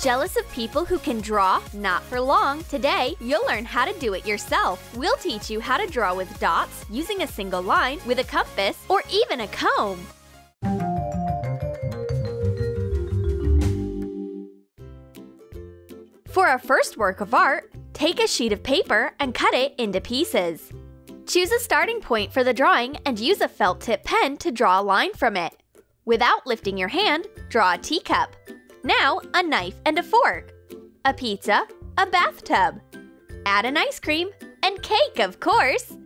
Jealous of people who can draw? Not for long. Today, you'll learn how to do it yourself. We'll teach you how to draw with dots, using a single line, with a compass, or even a comb. For our first work of art, take a sheet of paper and cut it into pieces. Choose a starting point for the drawing and use a felt tip pen to draw a line from it. Without lifting your hand, draw a teacup. Now, a knife and a fork. A pizza, a bathtub. Add an ice cream, and cake, of course.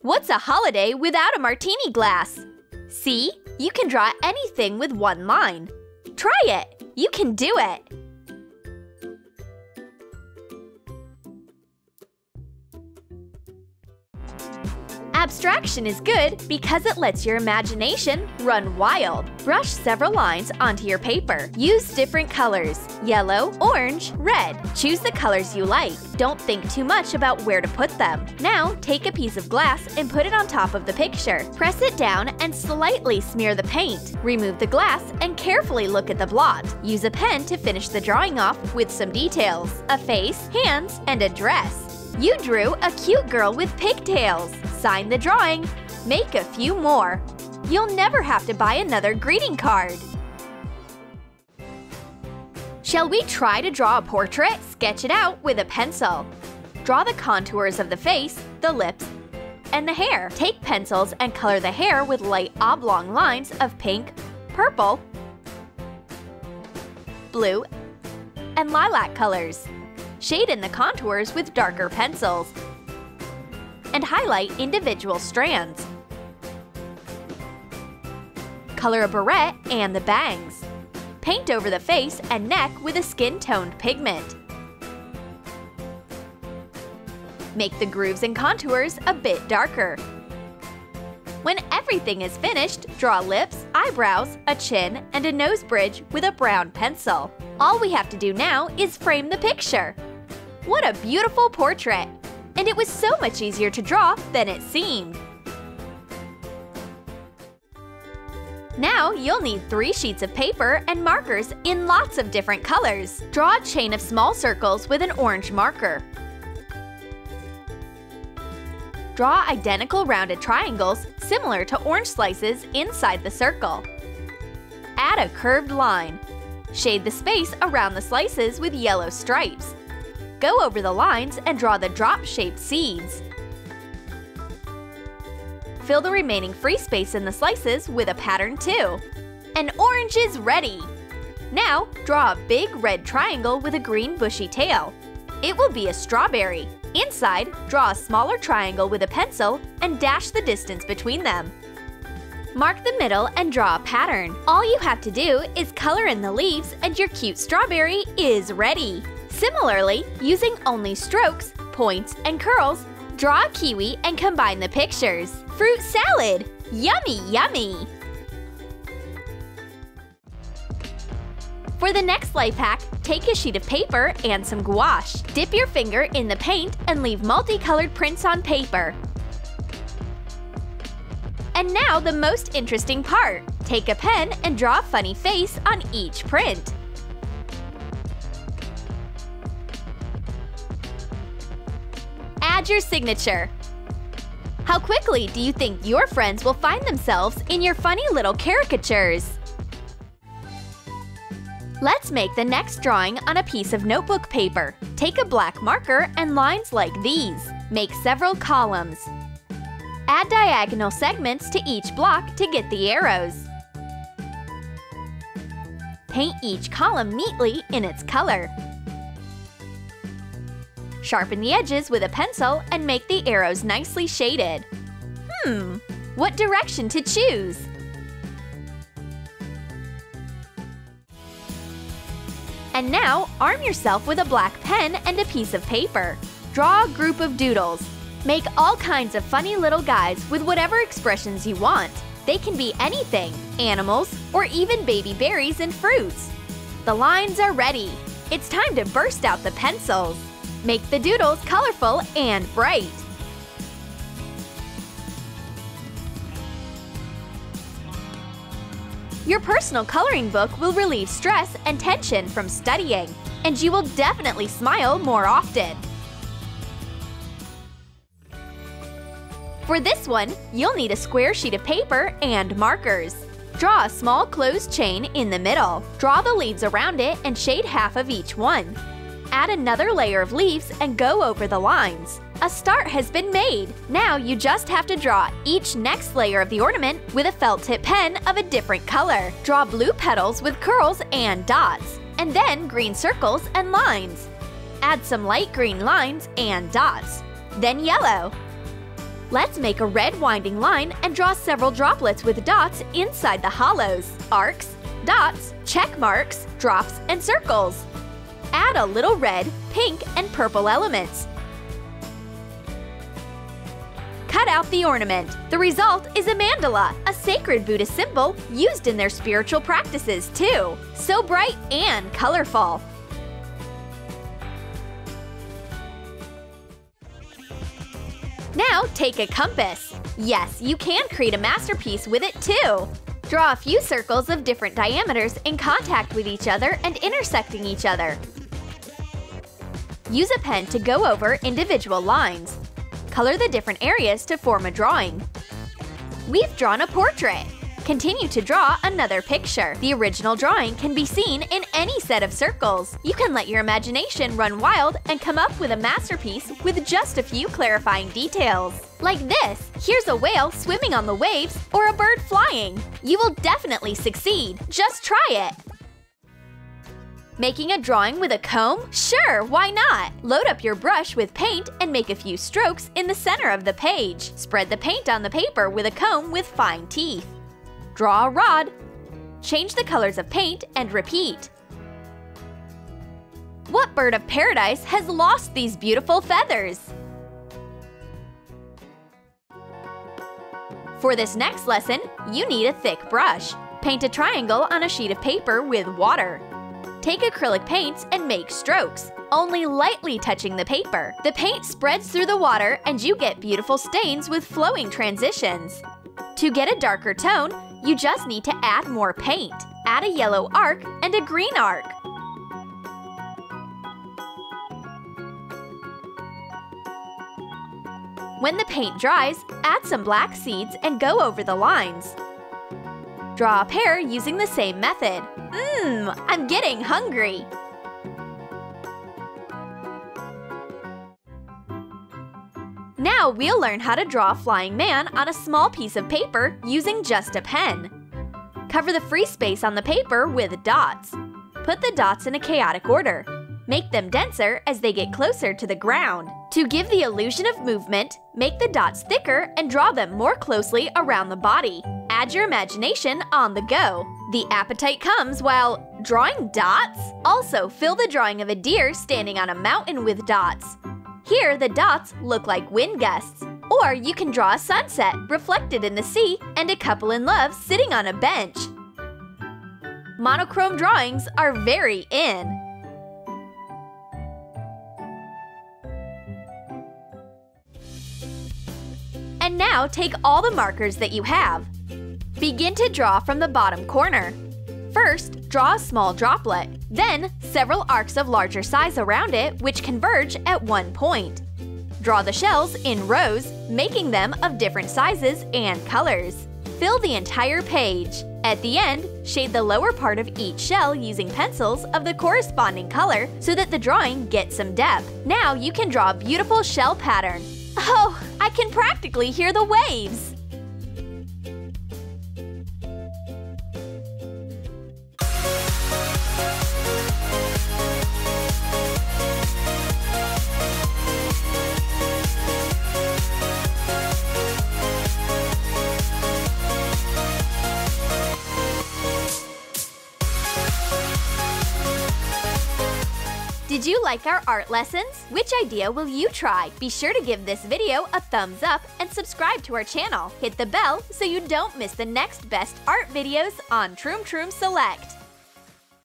What's a holiday without a martini glass? See, you can draw anything with one line. Try it! You can do it! Abstraction is good because it lets your imagination run wild. Brush several lines onto your paper. Use different colors yellow, orange, red. Choose the colors you like. Don't think too much about where to put them. Now, take a piece of glass and put it on top of the picture. Press it down and slightly smear the paint. Remove the glass and carefully look at the blot. Use a pen to finish the drawing off with some details a face, hands, and a dress. You drew a cute girl with pigtails. Sign the drawing. Make a few more. You'll never have to buy another greeting card. Shall we try to draw a portrait? Sketch it out with a pencil. Draw the contours of the face, the lips, and the hair. Take pencils and color the hair with light oblong lines of pink, purple, blue, and lilac colors. Shade in the contours with darker pencils. And highlight individual strands. Color a barrette and the bangs. Paint over the face and neck with a skin-toned pigment. Make the grooves and contours a bit darker. When everything is finished, draw lips, eyebrows, a chin, and a nose bridge with a brown pencil. All we have to do now is frame the picture. What a beautiful portrait! And it was so much easier to draw than it seemed. Now you'll need three sheets of paper and markers in lots of different colors. Draw a chain of small circles with an orange marker. Draw identical rounded triangles similar to orange slices inside the circle. Add a curved line. Shade the space around the slices with yellow stripes. Go over the lines and draw the drop-shaped seeds. Fill the remaining free space in the slices with a pattern too. An orange is ready! Now, draw a big red triangle with a green bushy tail. It will be a strawberry. Inside, draw a smaller triangle with a pencil and dash the distance between them. Mark the middle and draw a pattern. All you have to do is color in the leaves and your cute strawberry is ready. Similarly, using only strokes, points, and curls, draw a kiwi and combine the pictures. Fruit salad! Yummy, yummy! For the next life hack, take a sheet of paper and some gouache. Dip your finger in the paint and leave multicolored prints on paper. And now the most interesting part. Take a pen and draw a funny face on each print. Add your signature. How quickly do you think your friends will find themselves in your funny little caricatures? Let's make the next drawing on a piece of notebook paper. Take a black marker and lines like these. Make several columns. Add diagonal segments to each block to get the arrows. Paint each column neatly in its color. Sharpen the edges with a pencil and make the arrows nicely shaded. Hmm, what direction to choose? And now, arm yourself with a black pen and a piece of paper. Draw a group of doodles. Make all kinds of funny little guys with whatever expressions you want. They can be anything, animals, or even baby berries and fruits. The lines are ready. It's time to burst out the pencils. Make the doodles colorful and bright. Your personal coloring book will relieve stress and tension from studying. and you will definitely smile more often. For this one, you'll need a square sheet of paper and markers. Draw a small closed chain in the middle. Draw the leaves around it and shade half of each one. Add another layer of leaves and go over the lines. A start has been made! Now you just have to draw each next layer of the ornament with a felt tip pen of a different color. Draw blue petals with curls and dots, and then green circles and lines. Add some light green lines and dots, then yellow. Let's make a red winding line and draw several droplets with dots inside the hollows, arcs, dots, check marks, drops, and circles. Add a little red, pink, and purple elements. Cut out the ornament. The result is a mandala, a sacred Buddhist symbol used in their spiritual practices too. So bright and colorful. Now take a compass. Yes, you can create a masterpiece with it too. Draw a few circles of different diameters in contact with each other and intersecting each other. Use a pen to go over individual lines. Color the different areas to form a drawing. We've drawn a portrait. Continue to draw another picture. The original drawing can be seen in any set of circles. You can let your imagination run wild and come up with a masterpiece with just a few clarifying details. Like this, here's a whale swimming on the waves or a bird flying. You will definitely succeed. Just try it. Making a drawing with a comb? Sure, why not? Load up your brush with paint and make a few strokes in the center of the page. Spread the paint on the paper with a comb with fine teeth. Draw a rod. Change the colors of paint and repeat. What bird of paradise has lost these beautiful feathers? For this next lesson, you need a thick brush. Paint a triangle on a sheet of paper with water. Take acrylic paints and make strokes, only lightly touching the paper. The paint spreads through the water and you get beautiful stains with flowing transitions. To get a darker tone, you just need to add more paint. Add a yellow arc and a green arc. When the paint dries, add some black seeds and go over the lines. Draw a pear using the same method. Mmm, I'm getting hungry! Now we'll learn how to draw a flying man on a small piece of paper using just a pen. Cover the free space on the paper with dots. Put the dots in a chaotic order. Make them denser as they get closer to the ground. To give the illusion of movement, make the dots thicker and draw them more closely around the body. Add your imagination on the go. The appetite comes while drawing dots? Also, fill the drawing of a deer standing on a mountain with dots. Here, the dots look like wind gusts. Or you can draw a sunset reflected in the sea and a couple in love sitting on a bench. Monochrome drawings are very in. And now take all the markers that you have. Begin to draw from the bottom corner. First, draw a small droplet, then several arcs of larger size around it which converge at one point. Draw the shells in rows, making them of different sizes and colors. Fill the entire page. At the end, shade the lower part of each shell using pencils of the corresponding color so that the drawing gets some depth. Now you can draw a beautiful shell pattern. Oh, I can practically hear the waves! Did you like our art lessons? Which idea will you try? Be sure to give this video a thumbs up and subscribe to our channel. Hit the bell so you don't miss the next best art videos on Troom Troom Select.